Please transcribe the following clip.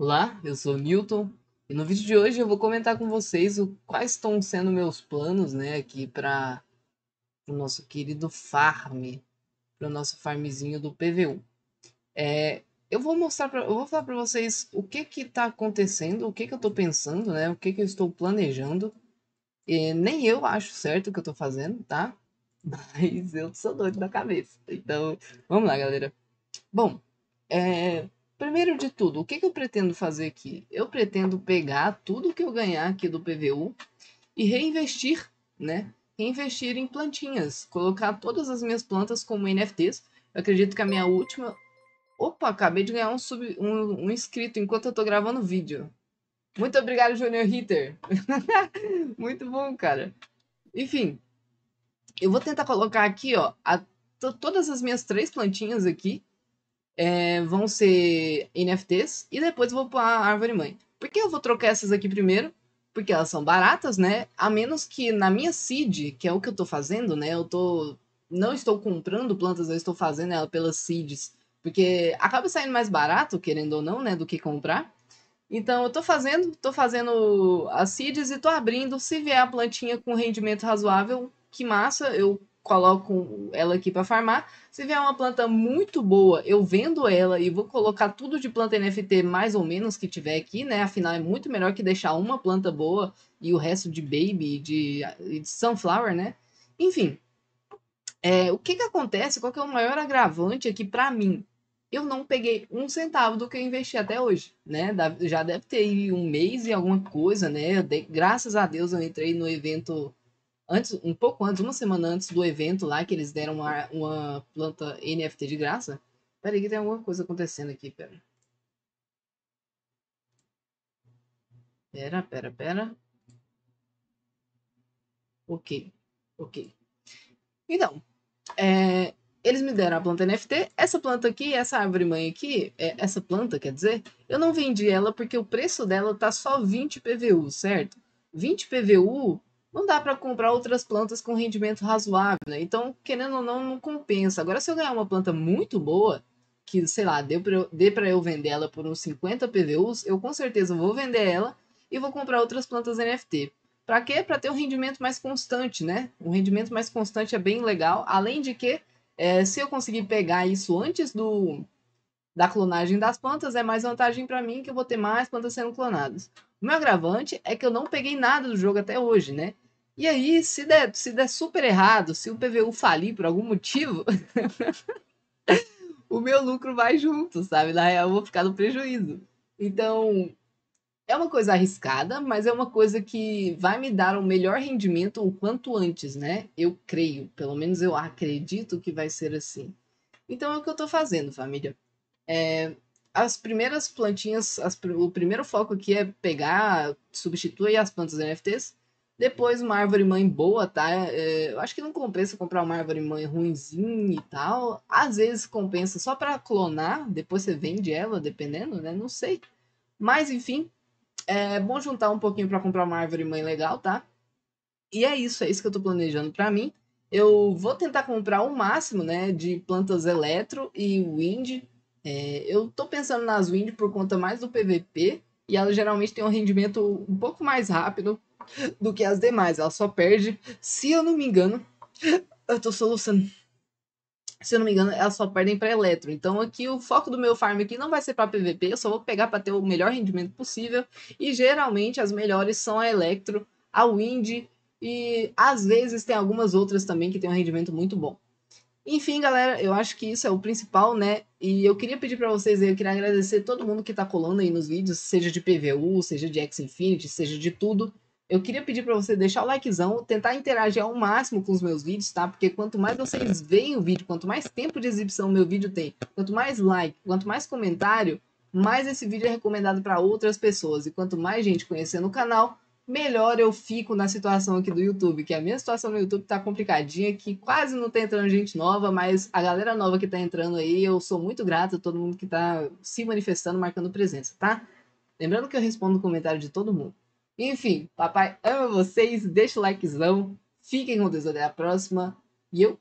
Olá, eu sou Newton e no vídeo de hoje eu vou comentar com vocês o, quais estão sendo meus planos, né, aqui para o nosso querido farm, para o nosso farmzinho do PVU. É, eu vou mostrar, pra, eu vou falar para vocês o que que está acontecendo, o que que eu estou pensando, né, o que que eu estou planejando. E nem eu acho certo o que eu estou fazendo, tá? Mas eu sou doido da cabeça. Então, vamos lá, galera. Bom, é, Primeiro de tudo, o que, que eu pretendo fazer aqui? Eu pretendo pegar tudo que eu ganhar aqui do PVU e reinvestir, né? Reinvestir em plantinhas, colocar todas as minhas plantas como NFTs. Eu acredito que a minha última... Opa, acabei de ganhar um, sub... um, um inscrito enquanto eu tô gravando o vídeo. Muito obrigado, Junior Hitter. Muito bom, cara. Enfim, eu vou tentar colocar aqui, ó, a... todas as minhas três plantinhas aqui é, vão ser NFTs e depois vou para a árvore mãe. Por que eu vou trocar essas aqui primeiro? Porque elas são baratas, né? A menos que na minha seed, que é o que eu estou fazendo, né? Eu tô não estou comprando plantas, eu estou fazendo ela pelas seeds, porque acaba saindo mais barato, querendo ou não, né, do que comprar. Então eu tô fazendo, tô fazendo as seeds e tô abrindo, se vier a plantinha com rendimento razoável, que massa, eu coloco ela aqui para farmar. Se vier uma planta muito boa, eu vendo ela e vou colocar tudo de planta NFT mais ou menos que tiver aqui, né? Afinal, é muito melhor que deixar uma planta boa e o resto de baby, de, de sunflower, né? Enfim, é, o que que acontece? Qual que é o maior agravante aqui para mim? Eu não peguei um centavo do que eu investi até hoje, né? Já deve ter um mês e alguma coisa, né? graças a Deus eu entrei no evento antes, um pouco antes, uma semana antes do evento lá, que eles deram uma, uma planta NFT de graça. Pera aí que tem alguma coisa acontecendo aqui, pera. Pera, pera, pera. Ok, ok. Então, é, eles me deram a planta NFT. Essa planta aqui, essa árvore mãe aqui, é, essa planta, quer dizer, eu não vendi ela porque o preço dela tá só 20 PVU, certo? 20 PVU não dá para comprar outras plantas com rendimento razoável, né? Então, querendo ou não, não compensa. Agora, se eu ganhar uma planta muito boa, que, sei lá, dê para eu, dê eu vender ela por uns 50 PVUs, eu com certeza vou vender ela e vou comprar outras plantas NFT. Para quê? Para ter um rendimento mais constante, né? Um rendimento mais constante é bem legal. Além de que, é, se eu conseguir pegar isso antes do da clonagem das plantas, é mais vantagem para mim que eu vou ter mais plantas sendo clonadas. O meu agravante é que eu não peguei nada do jogo até hoje, né? E aí, se der, se der super errado, se o PVU falir por algum motivo, o meu lucro vai junto, sabe? Na real, eu vou ficar no prejuízo. Então, é uma coisa arriscada, mas é uma coisa que vai me dar um melhor rendimento o quanto antes, né? Eu creio, pelo menos eu acredito que vai ser assim. Então, é o que eu tô fazendo, família. É, as primeiras plantinhas, as, o primeiro foco aqui é pegar, substituir as plantas NFTs. Depois uma árvore mãe boa, tá? É, eu acho que não compensa comprar uma árvore mãe ruimzinha e tal. Às vezes compensa só para clonar, depois você vende ela, dependendo, né? Não sei. Mas enfim, é bom juntar um pouquinho para comprar uma árvore mãe legal, tá? E é isso, é isso que eu tô planejando para mim. Eu vou tentar comprar o máximo, né, de plantas eletro e wind é, eu tô pensando nas Wind por conta mais do PVP, e ela geralmente tem um rendimento um pouco mais rápido do que as demais. Ela só perde, se eu não me engano, eu tô solucionando. Se eu não me engano, elas só perdem para eletro. Então aqui o foco do meu farm aqui não vai ser para PVP, eu só vou pegar para ter o melhor rendimento possível. E geralmente as melhores são a electro, a wind e às vezes tem algumas outras também que tem um rendimento muito bom. Enfim, galera, eu acho que isso é o principal, né? E eu queria pedir para vocês eu queria agradecer todo mundo que tá colando aí nos vídeos, seja de PVU, seja de X Infinity, seja de tudo. Eu queria pedir para você deixar o likezão, tentar interagir ao máximo com os meus vídeos, tá? Porque quanto mais vocês veem o vídeo, quanto mais tempo de exibição meu vídeo tem, quanto mais like, quanto mais comentário, mais esse vídeo é recomendado para outras pessoas. E quanto mais gente conhecendo o canal, melhor eu fico na situação aqui do YouTube, que a minha situação no YouTube tá complicadinha, que quase não tá entrando gente nova, mas a galera nova que tá entrando aí, eu sou muito grato a todo mundo que tá se manifestando, marcando presença, tá? Lembrando que eu respondo o comentário de todo mundo. Enfim, papai ama vocês, deixa o likezão, fiquem com Deus, até a próxima, e eu